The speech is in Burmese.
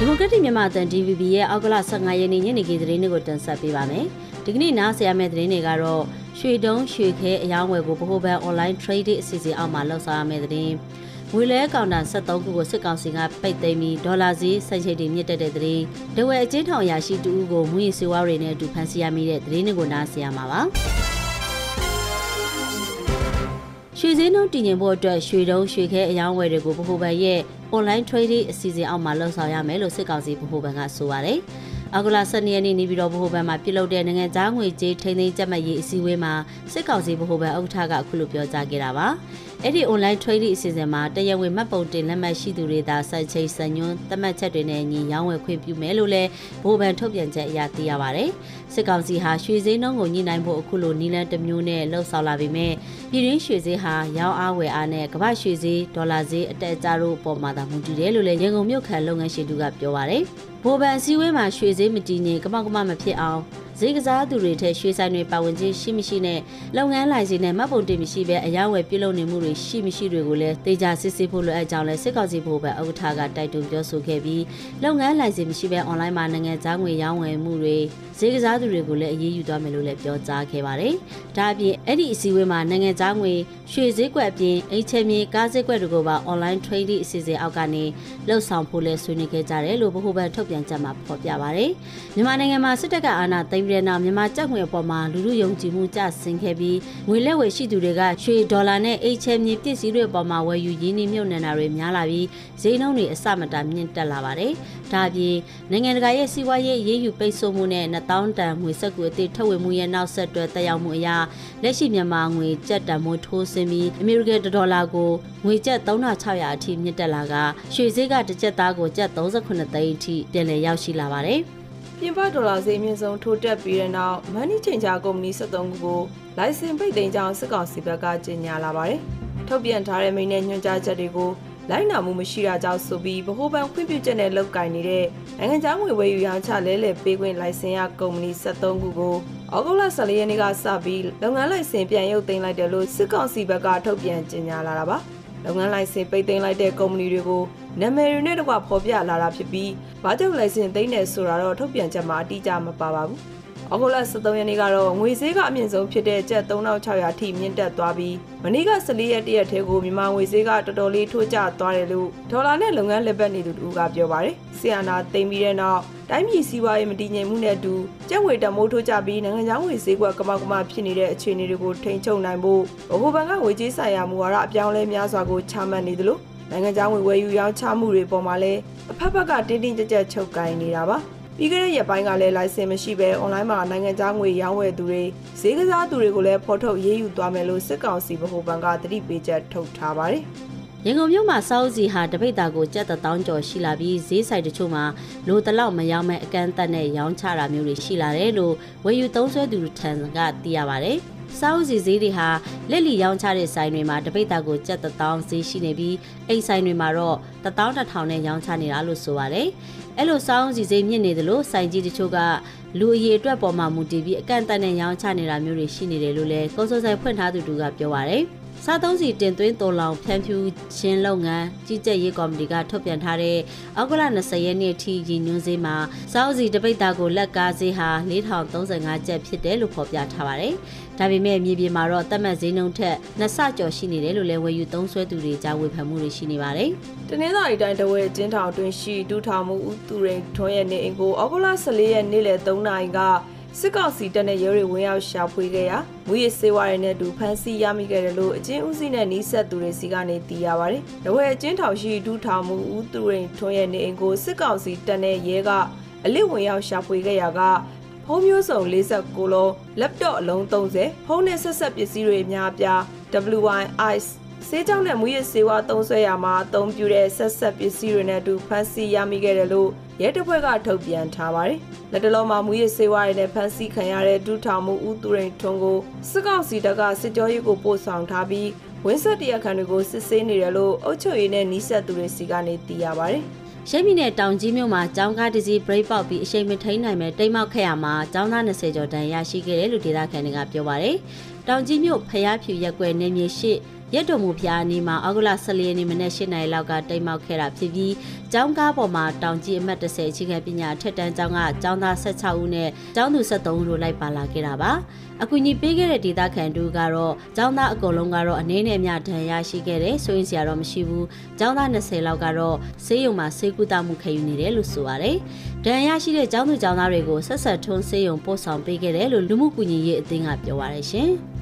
ဒီမိုကရက်တစ်မြန်မာအသံ DVB ရဲ့အောက်ကလ15ရက်နေ့ညနေခင်းသတင်းတွေကိုတင်ဆက်ပေးပါမယ်။ဒီကနေ့နားဆင်ရမယ့်သတင်းတွေကတော့ရွှေတုံးရွှေခဲအယောင်းဝယ်ကိုဗဟိုဘဏ် online trading အစီအစဉ်အောက်မှာလှုပ်ဆောင်ရမယ့်သတင်း။ငွေလဲကောင်တာ73ခုကိုစစ်ကောင်စီကပိတ်သိမ်းပြီးဒေါ်လာဈေးစံချိန်တင်မြင့်တက်တဲ့သတင်း။ဒဝယ်အချင်းထောင်ရာရှိတူဦးကိုမူရင်စေဝါတွေနဲ့အတူဖမ်းဆီးရမိတဲ့သတင်းတွေကိုနားဆင်ရမှာပါ။ ရွှေစင်းနှုန်းတည်ငြိမ်ဖို့အတွက်ရွှေတုံးရွှေခဲအယောင်းဝယ်တွေကိုဗဟိုဘဏ်ရဲ့ online trading အစီအစဉ်အောက်မှာလှုပ်ဆောင်ရမယ်လို့စစ်ကောင်စီဗဟိုဘဏ်ကဆိုပါတယ်။ အောက်ကလာ12ရက်နေ့နေပြီးတော့ဗဟိုဘဏ်မှာပြုလုပ်တဲ့နိုင်ငံသားငွေကြေးထိန်းသိမ်းကြက်မှတ်ရေးအစည်းအဝေးမှာစစ်ကောင်စီဗဟိုဘဏ်ဥက္ကဋ္ဌကအခုလိုပြောကြားခဲ့တာပါ။အဲ့ဒီ online trading အစီအစဉ်မှာတရားဝင်မှတ်ပုံတင်လက်မှတ်ရှိသူတွေသာစိုက်ချိတ်စံညွှန်းသတ်မှတ်ချက်တွေနဲ့ညီရောင်းဝယ်ခွင့်ပြုမယ်လို့လည်းဗဟိုဘဏ်ထုတ်ပြန်ချက်အရသိရပါတယ်။စစ်ကောင်စီဟာရွှေစည်းနှုန်းကိုညှိနှိုင်းဖို့အခုလိုနီလန်တစ်မျိုးနဲ့လှုပ်ဆောင်လာပေမဲ့ပြည်ရင်းရွှေစည်းဟာရောင်းအားဝယ်အားနဲ့ကမ္ဘာရွှေစည်းဒေါ်လာစည်းအတက်အကျတို့အပေါ်မှာသာမူတည်တယ်လို့လည်းရန်ကုန်မြို့ခံလုပ်ငန်းရှင်တူကပြောပါတယ်။ဗဟိုဘဏ်စည်းဝေးမှာရွှေစည်းမတည်ငြိမ်ကမောက်ကမမဖြစ်အောင် ဈေးကစားသူတွေထက်ရွှေဆိုင်တွေပါဝင်ခြင်းရှိမရှိနဲ့လုပ်ငန်းလိုင်စင်နဲ့မှတ်ပုံတင်မရှိဘဲအယောင်းဝယ်ပြုလုပ်နေမှုတွေရှိမရှိတွေကိုလည်းတေချာစစ်ဆေးဖို့လိုအပ်ကြောင်းလည်းစစ်ကောင်စီဘို့ဘဥက္ကဋ္ဌကတိုက်တွန်းပြောဆိုခဲ့ပြီးလုပ်ငန်းလိုင်စင်မရှိဘဲအွန်လိုင်းမှာနိုင်ငံသားငွေရောင်းဝယ်မှုတွေဈေးကစားသူတွေကိုလည်းအရေးယူသွားမယ်လို့လည်းပြောကြားခဲ့ပါတယ်။ဒါအပြင်အဲ့ဒီအစည်းအဝေးမှာနိုင်ငံသားငွေရွှေဈေးကွက်အပြင်အိတ်ချဲမြေကားဈေးကွက်တွေကိုပါ online trading အစီအစဉ်အောက်ကနေလှုပ်ဆောင်ဖို့လည်းဆွေးနွေးခဲ့ကြတယ်လို့ဗဟိုဘဏ်ထုတ်ပြန်ချက်မှာဖော်ပြပါတယ်။မြန်မာနိုင်ငံမှာစစ်တပ်ကအာဏာသိမ်းပြီးတဲ့နောက်မြန်မာကြက်ငွေအပေါ်မှာလူလူယုံကြည်မှုကျဆင်းခဲ့ပြီးငွေလက်ဝယ်ရှိသူတွေကရွှေဒေါ်လာနဲ့အိတ်ချဲမြေပစ္စည်းတွေအပေါ်မှာဝယ်ယူရင်းနှီးမြှုပ်နှံတာတွေများလာပြီးဈေးနှုန်းတွေအဆမတန်မြင့်တက်လာပါတယ်။ဒါအပြင်နိုင်ငံတကာရဲ့စီးပွားရေးရေးယူပိတ်ဆို့မှုနဲ့2000တန်ငွေစက်ကူအသစ်ထုတ်ဝေမှုရဲ့နောက်ဆက်တွဲတက်ရောက်မှုအရလက်ရှိမြန်မာငွေကျပ်တန်မိုးထိုးဆင်းပြီးအမေရိကန်ဒေါ်လာကိုငွေကျပ်3600အထိမြင့်တက်လာကရွှေဈေးကတစ်ကျပ်သားကိုကျပ်38သိန်းအထိပြန်လည်ရောက်ရှိလာပါတယ်။ ပြင်ပဒေါ်လာဈေးအမြင့်ဆုံးထိုးတက်ပြီးတဲ့နောက် Money Changer ကုမ္ပဏီ73ခုကိုလိုင်စင်ပိတ်သိမ်းကြောင်းစစ်ကောင်စီဘက်ကကြေညာလာပါတယ်။ထုတ်ပြန်ထားတဲ့မိန့်နဲ့ညွှန်ကြားချက်တွေကိုလိုက်နာမှုမရှိတာကြောင့်ဆိုပြီးဗဟိုဘဏ်ခွင့်ပြုချက်နဲ့လုပ်ကင်နေတဲ့နိုင်ငံခြားငွေဝယ်ယူရောင်းချလဲလှယ်ပေးခွင့်လိုင်စင်ရကုမ္ပဏီ73ခုကိုဩဂုတ်လ14ရက်နေ့ကစပြီးလုပ်ငန်းလိုင်စင်ပြန်ရုပ်သိမ်းလိုက်တယ်လို့စစ်ကောင်စီဘက်ကထုတ်ပြန်ကြေညာလာတာပါ။လုပ်ငန်းလိုင်စင်ပိတ်သိမ်းလိုက်တဲ့ကုမ္ပဏီတွေကို နာမည်တွေနဲ့တကွဖော်ပြလာတာဖြစ်ပြီးဘာကြောင့်လိုင်စင်သိမ်းတယ်ဆိုတာတော့ထုတ်ပြန်ချက်မှာအတိအကျမပါပါဘူး။ဩဂုတ်လ23ရက်နေ့ကတော့ငွေဈေးကအမြင့်ဆုံးဖြစ်တဲ့ကျပ်3600ထိမြင့်တက်သွားပြီးမနေ့က14ရက်တရက်ထဲကိုမြန်မာငွေဈေးကတော်တော်လေးထိုးကျသွားတယ်လို့ဒေါ်လာနဲ့လုပ်ငန်းလက်ပတ်နေသူတို့ကပြောပါတယ်။ဆီယနာသိမ်းပြီးတဲ့နောက်တိုင်းပြည်စီးပွားရေးမတည်ငြိမ်မှုနဲ့အတူကျပ်ငွေတမိုးထိုးကျပြီးနိုင်ငံခြားငွေဈေးကွက်ကမကမဖြစ်နေတဲ့အခြေအနေတွေကိုထိန်းချုပ်နိုင်ဖို့ဗဟိုဘဏ်ကငွေကြေးဆိုင်ရာမူဝါဒအပြောင်းလဲများစွာကိုချမှတ်နေသလို နိုင်ငံခြားငွေဝယ်ယူရောင်းချမှုတွေပေါ်မှာလည်းအဖက်ဖက်ကတင်းတင်းကြပ်ကြပ်ချုပ်ကိုင်နေတာပါပြီးခဲ့တဲ့ရက်ပိုင်းကလည်း license မရှိဘဲ online မှာနိုင်ငံခြားငွေရောင်းဝယ်သူတွေဈေးကစားသူတွေကိုလည်းဖော်ထုတ်ရေးယူသွားမယ်လို့စစ်ကောင်စီဗဟိုဘဏ်ကတတိပေးချက်ထုတ်ထားပါတယ်။ရန်ကုန်မြို့မှာစောက်စီဟာတပိတ်တာကိုကြက်တောင်းကျော်ရှိလာပြီးဈေးဆိုင်တချို့မှာလိုတလောက်မရောင်းမဲ့အကန့်အသတ်နဲ့ရောင်းချတာမျိုးတွေရှိလာတယ်လို့ဝယ်ယူသုံးဆွဲသူထံကသိရပါဗျ။ စောက်စီဈေးတွေဟာလက်လီရောင်းချတဲ့ဆိုင်တွေမှာတပိတ်တာကိုကြက်တောင်းဈေးရှိနေပြီးအိမ်ဆိုင်တွေမှာတော့တပေါင်းတစ်ထောင်နဲ့ရောင်းချနေတာလို့ဆိုပါတယ်။အဲ့လိုစောင်းစီဈေးမြင့်နေတယ်လို့ဆိုင်ကြီးတချို့ကလူအရေအတွက်ပေါ်မှာမူတည်ပြီးအကန့်အသတ်နဲ့ရောင်းချနေတာမျိုးတွေရှိနေတယ်လို့လည်းကုန်းစောဆိုင်ဖွင့်ထားသူတူကပြောပါတယ်။ စားသုံးစီတင်သွင်းတော်လောင်ဖြန့်ဖြူးခြင်းလုပ်ငန်းကြီးကြပ်ရေးကော်မတီကထုတ်ပြန်ထားတဲ့အောက်ကလ20ရက်နေ့ထိရည်ညွှန်းဈေးမှာစောက်စီတပိတ်တာကိုလက်ကားဈေးဟာ4035ကျပ်ဖြစ်တယ်လို့ဖော်ပြထားပါတယ်။ဒါပေမဲ့မြေပြင်မှာတော့တတ်မှတ်ဈေးနှုန်းထက်နှစ်ဆကျော်ရှိနေတယ်လို့လည်းဝယ်ယူသုံးစွဲသူတွေကြားဝေဖန်မှုတွေရှိနေပါတယ်။တနင်္လာရီတိုင်းတဝဲကျင်းထောင်တွင်ရှိဒူထောင်မှုဦးသူရိန်ထွန်းရဲ့နေအိမ်ကိုအောက်ကလ14ရက်နေ့လယ်3နာရီက စစ်ကောင်စီတပ်နဲ့ရဲတွေဝင်ရောက်ရှာဖွေခဲ့ရာမူရစ်စေဝါတွေနဲ့တူဖမ်းဆီးရမိခဲ့တယ်လို့အချင်းဦးစီးနဲ့နီးစပ်သူတွေစီကနေသိရပါတယ်။တဝဲအချင်းထောင်ရှိဒူးထောင်မှုဦးသူရင်ထွန်းရဲ့နေအိမ်ကိုစစ်ကောင်စီတပ်နဲ့ရဲကအလစ်ဝင်ရောက်ရှာဖွေခဲ့ရာကဖုံးမျိုးစုံ49လုံး laptop အလုံး30ဖုံးနဲ့ဆက်ဆက်ပစ္စည်းတွေအများပြား WY Ice ဆေးကြောင့်နဲ့မူရစ်ဆေးဝါးသုံးဆွဲရမှာအသုံးပြုတဲ့ဆက်ဆက်ပစ္စည်းတွေနဲ့အတူဖမ်းဆီးရမိခဲ့တယ်လို့ရဲတပ်ဖွဲ့ကထုတ်ပြန်ထားပါတယ်။လက်တလုံးမှာမူရစ်ဆေးဝါးတွေနဲ့ဖမ်းဆီးခံရတဲ့ဒုထောင်မှုဦးသူရိန်ထွန်းကိုစစ်ကောင်စီတပ်ကစစ်ကြောရေးကိုပို့ဆောင်ထားပြီးဝင်းဆက်တရားခံတွေကိုစစ်ဆေးနေတယ်လို့အုပ်ချုပ်ရေးနဲ့နှီးဆက်သူတွေစီကနေသိရပါတယ်။ရှိပြည်နယ်တောင်ကြီးမြို့မှာကျောင်းကားတစ်စီး break ပေါက်ပြီးအရှိန်မထိန်နိုင်မဲ့တိမ်မောက်ခက်ရမှာကျောင်းသား20ကျော်တန်ရရှိခဲ့တယ်လို့ဒေသခံတွေကပြောပါတယ်။တောင်ကြီးမြို့ဖျားဖြူရက်ွယ်နေမြေရှိ ရက်တော်မူဖျားအနီးမှာအောက်ဂလ14ရက်နေ့မနေ့8နာရီလောက်ကတိမ်မောက်ခဲ့တာဖြစ်ပြီးကျောင်းကားပေါ်မှာတောင်ကြီးအမှတ်30အခြေခံပညာထက်တန်းကျောင်းကကျောင်းသား16ဦးနဲ့ကျောင်းသူ73ဦးတို့လိုက်ပါလာခဲ့တာပါအကူအညီပေးခဲ့တဲ့ဒေသခံတို့ကတော့ကျောင်းသားအကုန်လုံးကတော့အနေနဲ့အများဒဏ်ရာရှိခဲ့တယ်ဆိုရင်စရာတော့မရှိဘူးကျောင်းသား20လောက်ကတော့ဆေးရုံမှာဆေးကုသမှုခံယူနေတယ်လို့ဆိုပါတယ်ဒဏ်ရာရှိတဲ့ကျောင်းသူကျောင်းသားတွေကိုဆက်ဆက်ထွန်းဆေးရုံပို့ဆောင်ပေးခဲ့တယ်လို့လူမှုကူညီရေးအသင်းကပြောပါရရှင်။